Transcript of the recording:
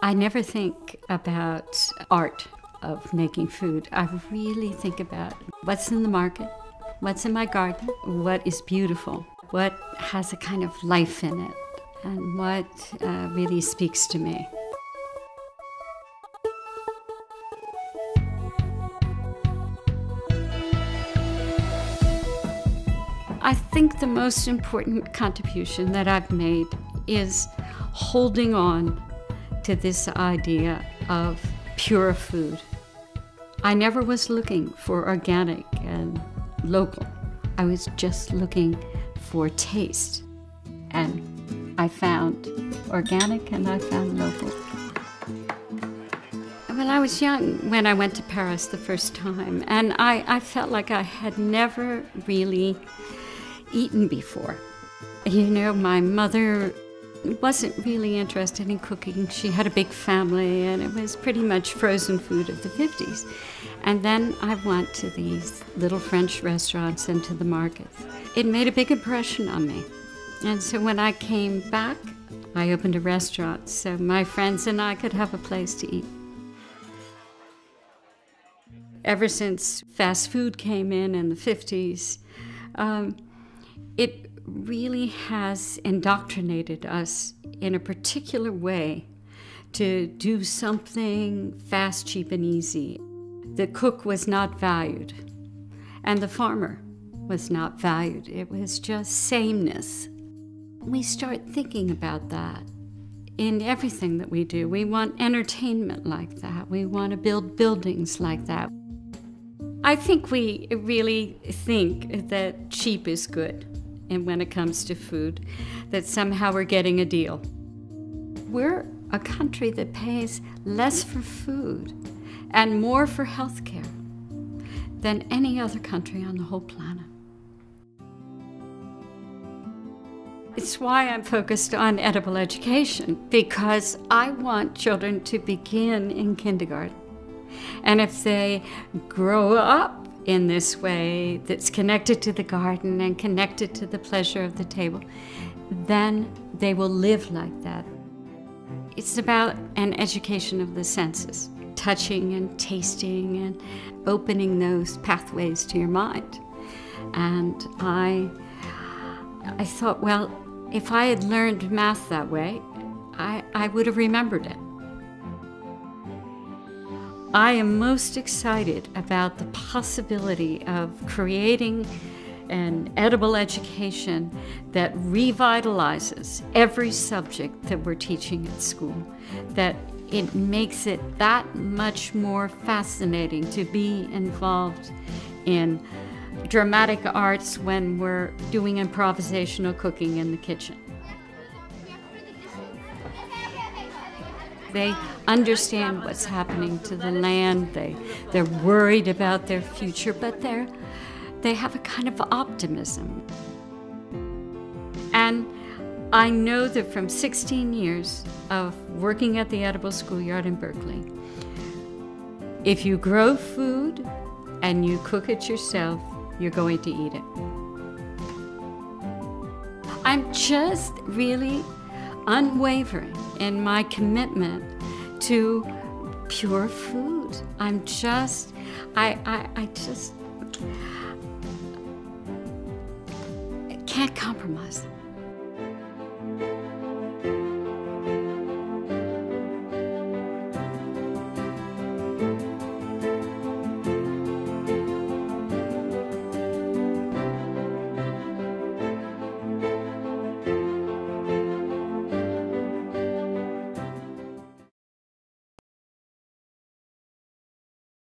I never think about art of making food. I really think about what's in the market, what's in my garden, what is beautiful, what has a kind of life in it, and what uh, really speaks to me. I think the most important contribution that I've made is holding on to this idea of pure food. I never was looking for organic and local. I was just looking for taste. And I found organic and I found local. When I was young when I went to Paris the first time, and I, I felt like I had never really eaten before. You know, my mother wasn't really interested in cooking. She had a big family, and it was pretty much frozen food of the 50s. And then I went to these little French restaurants and to the markets. It made a big impression on me. And so when I came back, I opened a restaurant so my friends and I could have a place to eat. Ever since fast food came in in the 50s, um, it really has indoctrinated us in a particular way to do something fast, cheap, and easy. The cook was not valued, and the farmer was not valued. It was just sameness. We start thinking about that in everything that we do. We want entertainment like that, we want to build buildings like that. I think we really think that cheap is good and when it comes to food, that somehow we're getting a deal. We're a country that pays less for food and more for health care than any other country on the whole planet. It's why I'm focused on edible education, because I want children to begin in kindergarten. And if they grow up in this way that's connected to the garden and connected to the pleasure of the table, then they will live like that. It's about an education of the senses, touching and tasting and opening those pathways to your mind. And I, I thought, well, if I had learned math that way, I, I would have remembered it. I am most excited about the possibility of creating an edible education that revitalizes every subject that we're teaching at school, that it makes it that much more fascinating to be involved in dramatic arts when we're doing improvisational cooking in the kitchen. They understand what's happening to the land. They, they're worried about their future, but they're, they have a kind of optimism. And I know that from 16 years of working at the Edible Schoolyard in Berkeley, if you grow food and you cook it yourself, you're going to eat it. I'm just really unwavering in my commitment to pure food. I'm just, I, I, I just can't compromise.